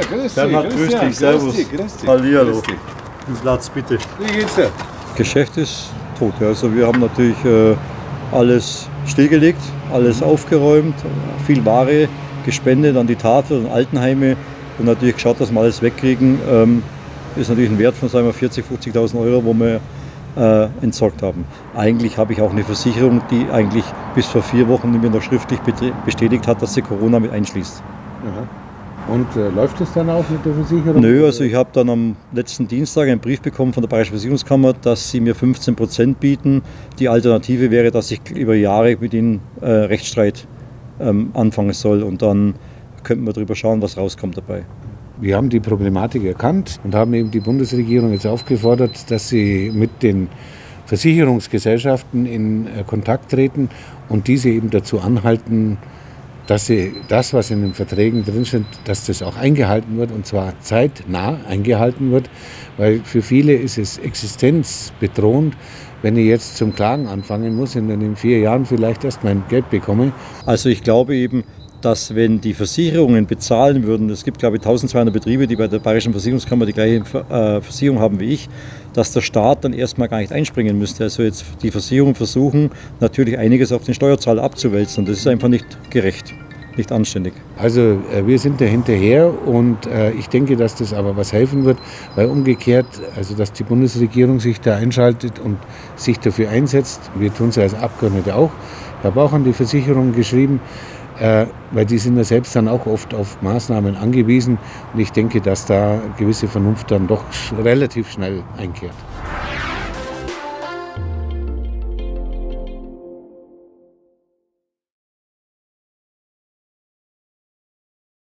Grüß dich, grüß dich, servus. Grüß dich, grüß dich. Hallihallo. Grüß dich. Platz bitte. Wie geht's dir? Geschäft ist tot. ja. Also wir haben natürlich äh, alles stillgelegt, alles aufgeräumt, viel Ware gespendet an die Tafel und Altenheime und natürlich geschaut, dass wir alles wegkriegen. Ähm, ist natürlich ein Wert von sagen wir, 40.000, 50.000 Euro, wo wir äh, entsorgt haben. Eigentlich habe ich auch eine Versicherung, die eigentlich bis vor vier Wochen mir noch schriftlich bestätigt hat, dass sie Corona mit einschließt. Und äh, läuft es dann auch mit der Versicherung? Nö, also ich habe dann am letzten Dienstag einen Brief bekommen von der Bayerischen Versicherungskammer, dass sie mir 15 Prozent bieten. Die Alternative wäre, dass ich über Jahre mit ihnen äh, Rechtsstreit ähm, anfangen soll und dann könnten wir darüber schauen, was rauskommt dabei. Wir haben die Problematik erkannt und haben eben die Bundesregierung jetzt aufgefordert, dass sie mit den Versicherungsgesellschaften in äh, Kontakt treten und diese eben dazu anhalten, dass sie das, was in den Verträgen drinsteht, dass das auch eingehalten wird und zwar zeitnah eingehalten wird, weil für viele ist es existenzbedrohend, wenn ich jetzt zum Klagen anfangen muss und dann in vier Jahren vielleicht erst mein Geld bekomme. Also ich glaube eben, dass wenn die Versicherungen bezahlen würden, es gibt glaube ich 1200 Betriebe, die bei der Bayerischen Versicherungskammer die gleiche äh, Versicherung haben wie ich, dass der Staat dann erstmal gar nicht einspringen müsste. Also jetzt die Versicherungen versuchen natürlich einiges auf den Steuerzahler abzuwälzen und das ist einfach nicht gerecht, nicht anständig. Also äh, wir sind da hinterher und äh, ich denke, dass das aber was helfen wird, weil umgekehrt, also dass die Bundesregierung sich da einschaltet und sich dafür einsetzt, wir tun es ja als Abgeordnete auch. Ich habe auch an die Versicherung geschrieben, weil die sind ja selbst dann auch oft auf Maßnahmen angewiesen und ich denke, dass da gewisse Vernunft dann doch relativ schnell einkehrt.